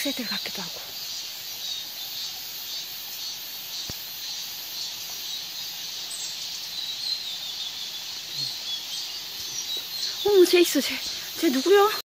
학생들 같기도 하고. 어머, 쟤 있어, 쟤. 쟤 누구야?